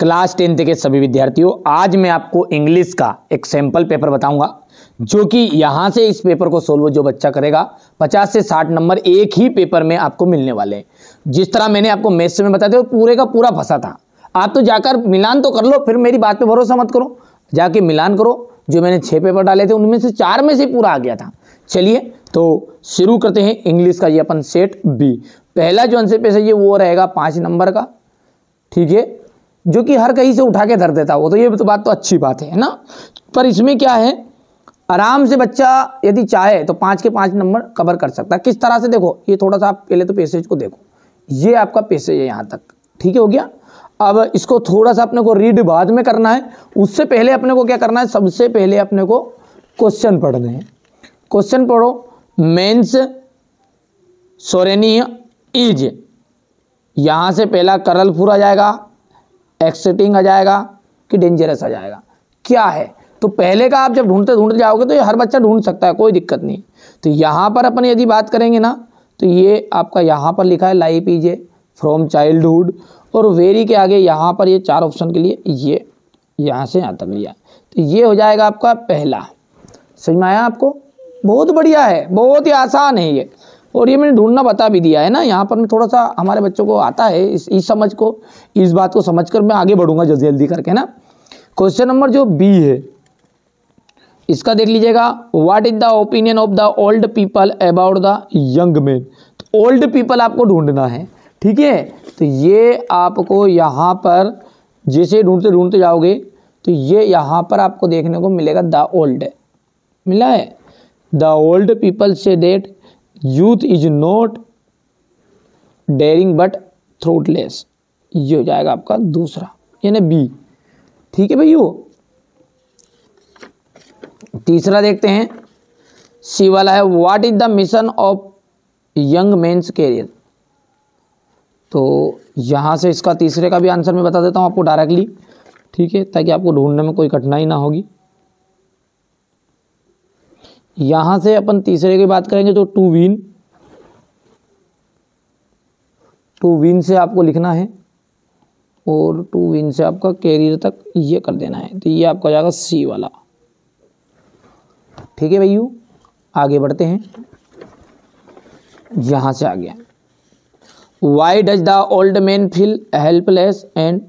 Class tenth के सभी विद्यार्थियों, आज मैं आपको इंग्लिश का एक सैंपल पेपर बताऊँगा, जो कि यहाँ से इस पेपर को सोल्व जो बच्चा करेगा 50 से 60 नंबर एक ही पेपर में आपको मिलने वाले हैं। जिस तरह मैंने आपको मैथ्स में बताया था पूरे का पूरा फंसा था। आप तो जाकर मिलान तो कर लो, फिर मेरी बात पे भरोसा मत करो। जाके मिलान करो, जो मैंने छः पेपर डाले थे, उनमें से चार में से पूरा आ गया था। चलिए तो शुरू करते हैं इंग्लिश का ये अपन सेट बी। पहला जो आंसर पेश है, ये वो रहेगा पाँच नंबर का। ठीक है जो कि हर कहीं से उठा के धर देता वो तो ये तो बात तो अच्छी बात है ना? पर इसमें क्या है? आराम से बच्चा यदि चाहे तो पाँच के पाँच नंबर कवर कर सकता है। किस तरह से देखो, ये थोड़ा सा आप पहले तो पैसेज को देखो। ये आपका पैसेज है यहाँ तक। ठीक है, हो गया? अब इसको थोड़ा सा अपने को रीड बाद में करना है। उससे पहले अपने को क्या करना है? सबसे पहले अपने को क्वेश्चन पढ़ने हैं। क्वेश्चन पढ़ो। मेंस सोरेनिया इज़ यहाँ से पहला करलफुर आ जाएगा। एक्सिटिंग आ जाएगा कि डेंजरस आ जाएगा। क्या है? तो पहले का आप जब ढूंढते ढूंढते जाओगे तो ये हर बच्चा ढूंढ सकता है, कोई दिक्कत नहीं। तो यहाँ पर अपन यदि बात करेंगे ना तो ये आपका यहाँ पर लिखा है life is a from childhood और वेरी के आगे यहाँ पर ये चार ऑप्शन के लिए ये यहाँ से यहाँ तक लिया तो ये हो जाएगा आपका पहला। समझ में आया आपको? बहुत बढ़िया है, बहुत ही आसान है ये। और ये मैंने ढूंढना बता भी दिया है ना, यहाँ पर मैं थोड़ा सा हमारे बच्चों को आता है इस इस समझ को, इस बात को समझ कर मैं आगे बढ़ूँगा जल्दी जल्दी करके ना। क्वेश्चन नंबर जो बी है, इसका देख लीजिएगा what is the opinion of the old people about the young man तो ओल्ड पीपल आपको ढूंढना है, ठीक है? तो ये आपको यहाँ पर, जैसे ढूंढते ढूंढते जाओगे तो ये यहाँ पर आपको देखने को मिलेगा द ओल्ड मिला है? द ओल्ड पीपल से that youth is not daring but thoughtless ये हो जाएगा आपका दूसरा। यानी बी ठीक है भैया तीसरा देखते हैं। सी वाला है what is the mission of young men's career तो यहाँ से इसका तीसरे का भी आंसर मैं बता देता हूँ आपको डायरेक्टली ठीक है? ताकि आपको ढूँढने में कोई कठिनाई ना होगी। यहाँ से अपन तीसरे की बात करेंगे तो टू विन। टू विन से आपको लिखना है और टू विन से आपका कैरियर तक ये कर देना है। तो ये आपका जाएगा सी वाला। ठीक है भैयू, आगे बढ़ते हैं। यहाँ से आ गया। Why does the old man feel helpless and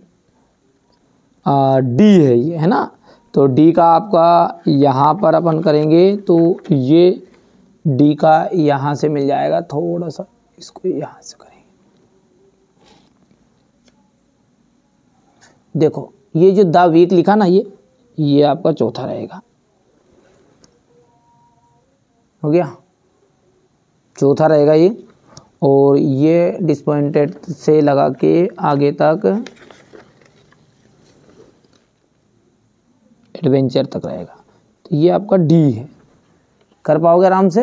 D है ये, है ना? तो डी का आपका यहाँ पर अपन करेंगे तो ये डी का यहाँ से मिल जाएगा थोड़ा सा। इसको यहाँ से करेंगे। देखो, ये जो द वीक लिखा ना ये ये आपका चौथा रहेगा। हो गया? चौथा रहेगा ये। और ये डिसपॉइंटेड से लगा के आगे तक एडवेंचर तक रहेगा। तो ये आपका डी है। कर पाओगे आराम से?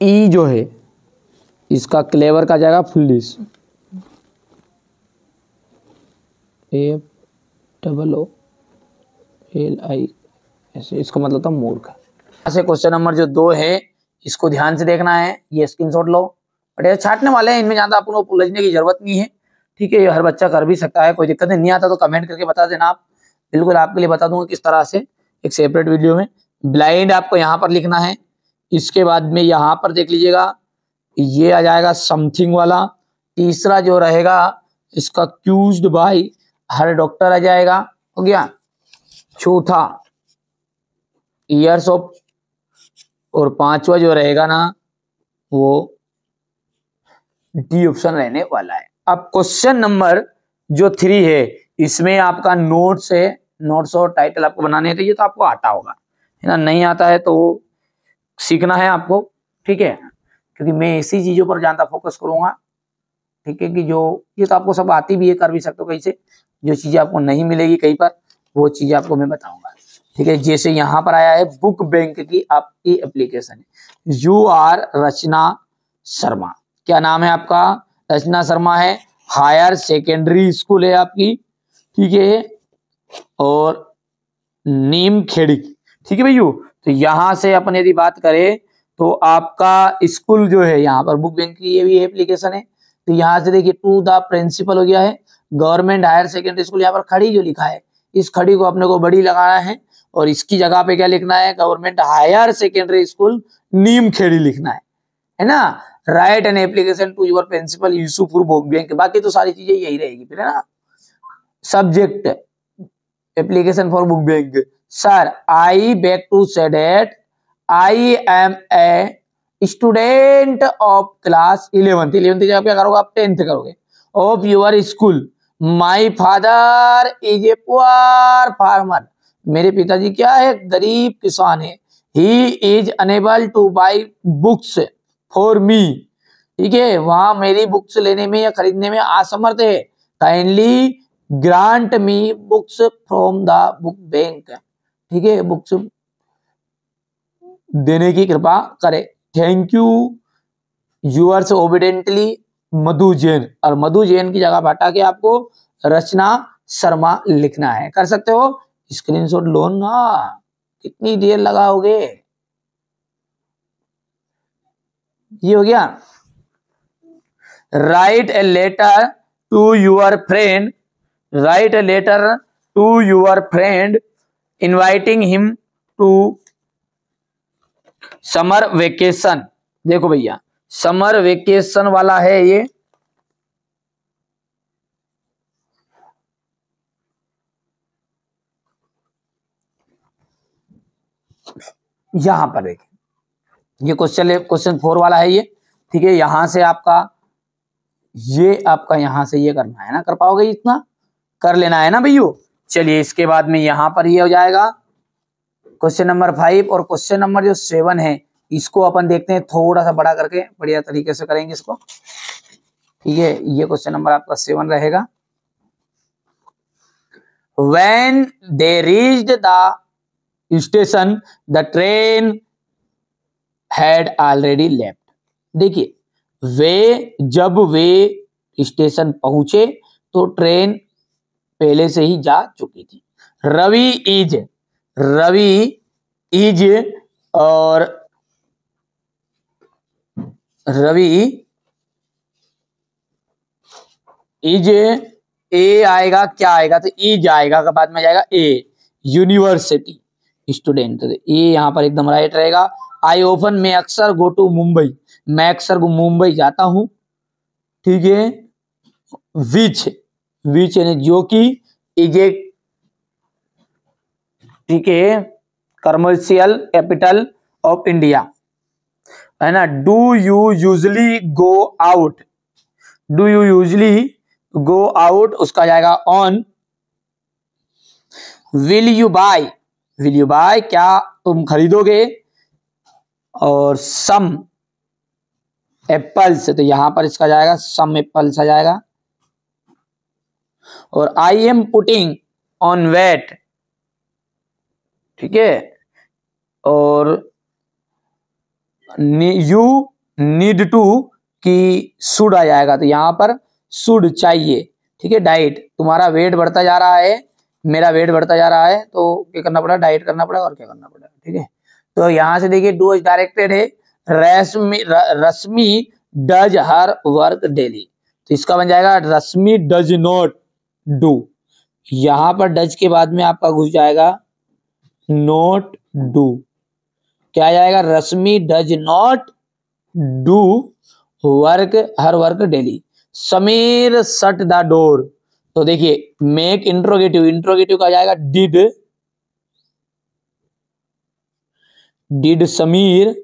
ई e जो है, इसका क्लेवर का जाएगा फुल्लिस A double O L I ऐसे इसका मतलब था मूर्ख। ऐसे क्वेश्चन नंबर जो दो है, इसको ध्यान से देखना है। ये स्क्रीनशॉट लो। बट ये छाटने वाले हैं, इनमें ज़्यादा आपको उलझने की ज़रूरत नहीं है। ठीक है, ये हर बच्चा कर भी सकता है, कोई दिक्कत नहीं। आता तो कमेंट करके बता देना आप। बिल्कुल आपके लिए बता दूँगा किस तरह से, एक सेपरेट वीडियो में। ब्लाइंड आपको यहाँ पर लिखना है। इसके बाद में यहाँ पर देख लीजिएगा। ये आ जाएगा समथिंग वाला। तीसरा जो रहेगा, इसका क्यूज बाई हर डॉक्टर आ जाएगा। हो गया? चौथा ईयर्स ऑफ़ और पांचवा जो रहेगा ना, वो डी ऑप्शन रहने वाला है। अब क्वेश्चन नंबर जो थ्री है, इसमें आपका नोट्स है। नोट्स और टाइटल आपको बनाने हैं तो ये तो आपको आता होगा। है ना? नहीं आता है तो सीखना है आपको, ठीक है? क्योंकि मैं इसी चीज़ों पर ज़्यादा फोकस करूँगा, ठीक है? कि जो, ये तो आपको सब आती भी है, कर भी सकते हो कहीं से। जो चीज़ें आपको नहीं मिलेगी कहीं पर, वो चीज़ें आपको मैं बताऊँगा, ठीक है? जैसे यहाँ पर आया है बुक बैंक की आपकी एप्लीकेशन है यू आर रचना शर्मा क्या नाम है आपका? रचना शर्मा है। हायर सेकेंडरी स्कूल है आपकी, ठीक है? और नीम खेड़ी। ठीक है भैया? तो यहाँ से अपन यदि बात करें तो आपका स्कूल जो है, यहाँ पर बुक बैंक की ये भी एप्लीकेशन है। तो यहाँ से देखिए टू द प्रिंसिपल हो गया है। गवर्नमेंट हायर सेकेंडरी स्कूल यहाँ पर खड़ी जो लिखा है, इस खड़ी को अपने को बड़ी लगाना है। और इसकी जगह पे क्या लिखना है? Government higher secondary school Neem Kheri लिखना है। है ना? Write an application to your principal यूसुफुर book bank बाकी तो सारी चीज़ें यही रहेगी फिर, है ना? Subject application for book bank sir I beg to say that I am a student of class eleventh eleventh जगह क्या करोगे? आप टेंथ करोगे। Of your school my father is a poor farmer मेरे पिताजी क्या है? गरीब किसान है। He is unable to buy books for me ठीक है? वहाँ मेरी बुक्स लेने में या खरीदने में असमर्थ है। Kindly grant me books from the book bank ठीक है बुक्स देने की कृपा करे। Thank you yours obediently Madhu Jain. और मधु जैन की जगह हटा के आपको रचना शर्मा लिखना है। कर सकते हो? स्क्रीनशॉट लो ना। कितनी देर लगाओगे? ये हो गया। Write a letter to your friend write a letter to your friend inviting him to summer vacation देखो भैया समर वेकेशन वाला है ये। यहाँ पर देखिए, ये क्वेश्चन क्वेश्चन फोर वाला है ये। ठीक है, यहाँ से आपका, ये आपका यहाँ से ये करना है ना, कर पाओगे इतना? कर लेना है ना भैया? चलिए, इसके बाद में यहाँ पर ये हो जाएगा। क्वेश्चन नंबर फाइव और क्वेश्चन नंबर जो सेवन है, इसको अपन देखते हैं, थोड़ा सा बड़ा करके, बढ़िया तरीके से करेंगे इसको। ठीक है ये क्वेश्चन नंबर आपका सेवन रहेगा। When they reached the station, the train had already left. देखिए, वे, जब वे स्टेशन पहुँचे तो ट्रेन पहले से ही जा चुकी थी। रवि इज़ रवि इज़ और रवि इज़ ए आएगा, क्या आएगा? तो इज़ आएगा का बाद में जाएगा ए यूनिवर्सिटी स्टूडेंट तो ए यहाँ पर एकदम राइट रहेगा। आई ओपन में अक्सर गो टू मुंबई मैं अक्सर मुंबई जाता हूँ। ठीक है? विच विच यानी जो कि ठीक है कमर्शियल कैपिटल ऑफ़ इंडिया है ना? Do you usually go out do you usually go out उसका जाएगा on will you buy will you buy क्या तुम खरीदोगे? और सम एप्पल्स तो यहाँ पर इसका जाएगा सम एप्पल्स आ जाएगा। और I am putting on weight ठीक है? और यू नीड टू की सुड आ जाएगा। तो यहाँ पर सुड चाहिए। ठीक है? डाइट तुम्हारा वेट बढ़ता जा रहा है, मेरा वेट बढ़ता जा रहा है तो क्या करना पड़ा? डाइट करना पड़ा और क्या करना पड़ा? ठीक है? तो यहाँ से देखिए डू डायरेक्टेड है। Rashmi Rashmi does her work daily तो इसका बन जाएगा रश्मि डज नॉट डू। यहाँ पर डज के बाद में आपका घुस जाएगा, नोट डू। क्या जाएगा? Rashmi does not do work, her work daily. Sameer shut the door. तो देखिए मेक इंट्रोगेटिव इंट्रोगेटिव का जाएगा डिड डिड समीर।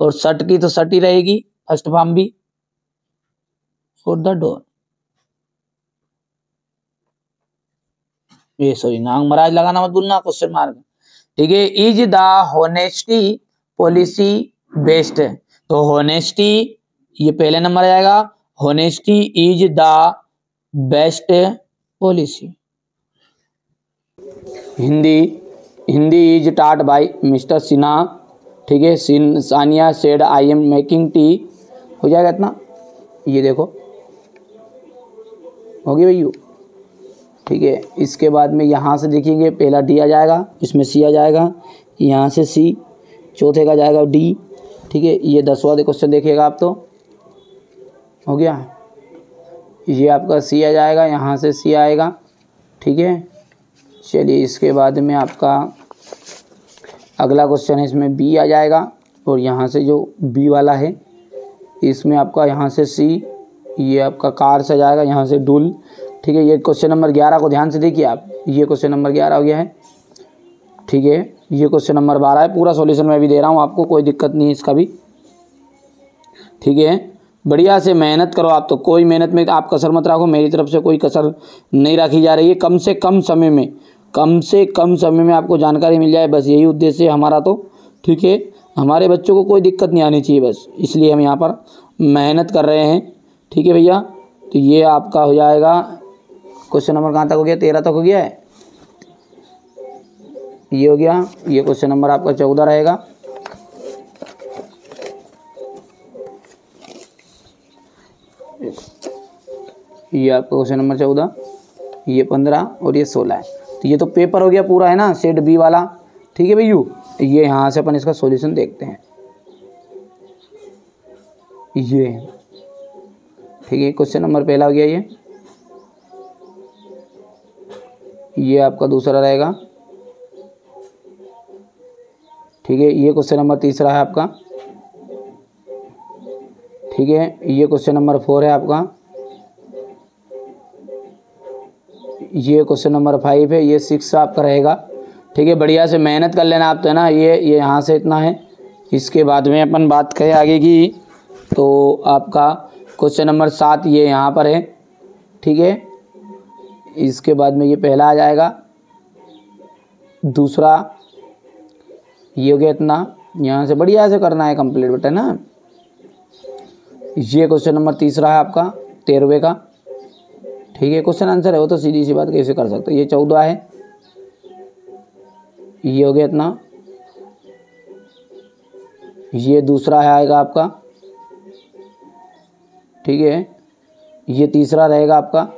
और सट की तो सट ही रहेगी फ़र्स्ट फॉर्म भी। और द डोर ये सॉरी नांग महाराज लगाना मत भूलना क्वेश्चन मार्क ठीक है is the honesty policy based तो होनेस्टी ये पहले नंबर आ जाएगा honesty is the best policy Hindi Hindi is taught by mister Sinha ठीक है सिन Sania said I am making tea हो जाएगा इतना ये देखो होगी भैया ठीक है, इसके बाद में यहाँ से देखेंगे, पहला डी आ जाएगा, इसमें सी आ जाएगा, यहाँ से सी चौथे का जाएगा डी ठीक है, ये दसवा क्वेश्चन देखिएगा आप तो। हो गया? ये आपका सी आ जाएगा, यहाँ से सी आएगा, ठीक है। चलिए, इसके बाद में आपका अगला क्वेश्चन है इसमें बी आ जाएगा, और यहाँ से जो बी वाला है, इसमें आपका यहाँ से सी ये आपका कार से जाएगा यहाँ से डुल। ठीक है, ये क्वेश्चन नंबर ग्यारह को ध्यान से देखिए आप। ये क्वेश्चन नंबर ग्यारह हो गया है। ठीक है, ये क्वेश्चन नंबर बारह है। पूरा सॉल्यूशन मैं भी दे रहा हूँ आपको, कोई दिक्कत नहीं है इसका भी। ठीक है, बढ़िया से मेहनत करो आप तो। कोई मेहनत में आप कसर मत रखो, मेरी तरफ़ से कोई कसर नहीं रखी जा रही है। कम से कम समय में, कम से कम समय में आपको जानकारी मिल जाए, बस यही उद्देश्य है हमारा तो। ठीक है, हमारे बच्चों को कोई दिक्कत नहीं आनी चाहिए बस, इसलिए हम यहाँ पर मेहनत कर रहे हैं। ठीक है भैया? तो ये आपका हो जाएगा। क्वेश्चन नंबर कहाँ तक हो गया? तेरह तक हो गया है? ये हो गया। ये क्वेश्चन नंबर आपका चौदह रहेगा। ये आपका क्वेश्चन नंबर चौदह। ये पंद्रह और ये सोलह है। तो ये तो पेपर हो गया पूरा, है ना? सेट बी वाला। ठीक है भैयू? ये यहाँ से अपन इसका सॉल्यूशन देखते हैं। ये। ठीक है क्वेश्चन नंबर पहला हो गया ये। ये आपका दूसरा रहेगा। ठीक है, ये क्वेश्चन नंबर तीसरा है आपका। ठीक है, ये क्वेश्चन नंबर फोर है आपका। ये क्वेश्चन नंबर फाइव है, ये सिक्स आपका रहेगा। ठीक है, बढ़िया से मेहनत कर लेना आप तो है ना? ये ये यहाँ से इतना है। इसके बाद में अपन बात करें आगे की। तो आपका क्वेश्चन नंबर सात ये यहाँ पर है। ठीक है? इसके बाद में ये पहला आ जाएगा। दूसरा, ये हो गया इतना। यहाँ से बढ़िया से करना है कंप्लीट बेटा ना? ये क्वेश्चन नंबर तीसरा है आपका, तेरहवें का। ठीक है? क्वेश्चन आंसर है वो तो सीधी सी बात कैसे कर सकते ये चौदह है। ये हो गया इतना। ये दूसरा है आएगा आपका। ठीक है? ये तीसरा रहेगा आपका।